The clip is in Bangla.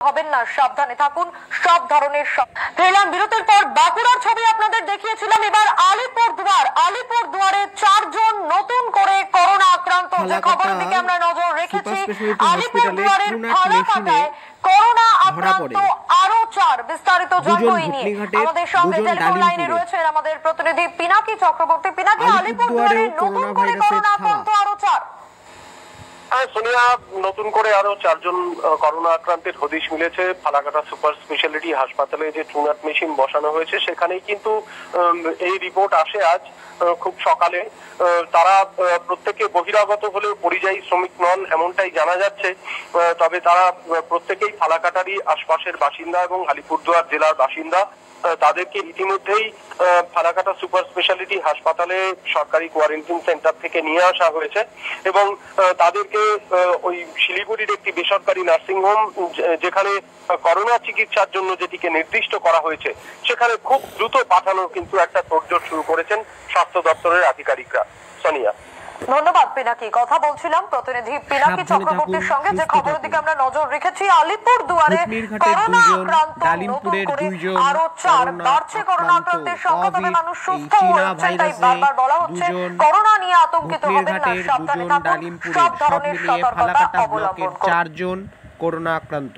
হবেন না সাবধানে থাকুন সব ধরনের সব- বিরতির পর বাঁকুড়ার ছবি আপনাদের দেখিয়েছিলাম। এবার আলিপুর দুয়ার আলিপুর দুয়ারে চারজন নতুন করে করোনা আক্রান্ত। যে খবরের দিকে আমরা নজর রেখেছি আলিপুর দুয়ারের ফালাকাটায় করোনা আক্রান্ত আরও চার বিস্তারিত জানব এই নিয়ে। আমাদের সঙ্গে টেলিফোন লাইনে। রয়েছেন আমাদের প্রতিনিধি পিনাকি চক্রবর্তী। পিনাকি আলিপুর দুয়ারে নতুন করে করোনা আক্রান্ত হ্যাঁ সোনিয়া, নতুন করে আরও চারজন করোনা আক্রান্তের হদিশ মিলেছে। ফালাকাটা সুপার স্পেশালিটি হাসপাতালে যে ট্রুনাট মেশিন বসানো হয়েছে, সেখানেই কিন্তু এই রিপোর্ট আসে আজ খুব সকালে। তারা প্রত্যেকে বহিরাগত হলেও পরিযায়ী শ্রমিক নন এমনটাই জানা যাচ্ছে। তবে তারা প্রত্যেকেই ফালাকাটারই আশপাশের বাসিন্দা এবং আলিপুরদুয়ার জেলার বাসিন্দা। তাদেরকে ইতিমধ্যেই ফালাকাটা সুপার স্পেশালিটি হাসপাতালে সরকারি কোয়ারেন্টাইন সেন্টার থেকে নিয়ে আসা হয়েছে এবং তাদেরকে ওই শিলিগুড়ির একটি বেসরকারি নার্সিংহোম যেখানে করোনা চিকিৎসার জন্য যেটিকে নির্দিষ্ট করা হয়েছে, সেখানে খুব দ্রুত পাঠানোর কিন্তু একটা তোড়জোড় শুরু করেছেন স্বাস্থ্য দপ্তরের আধিকারিকরা। সোনিয়া। ধন্যবাদ পিনাকি। কথা বলছিলাম প্রতিনিধি পিনাকি চক্রবর্তীর সঙ্গে যে খবরের দিকে আমরা নজর রেখেছি আলিপুর দুয়ারে করোনা আক্রান্ত নতুন করে আরও চার বাড়ছে করোনা আক্রান্ত। আক্রান্তের সংখ্যা তবে মানুষ সুস্থ চীনা হচ্ছেন তাই বারবার বলা হচ্ছে করোনা নিয়ে আতঙ্কিত হবেন না সাবধানে থাকুন সব ধরনের সতর্কতা অবলম্বন করুন। চারজন করোনা আক্রান্ত।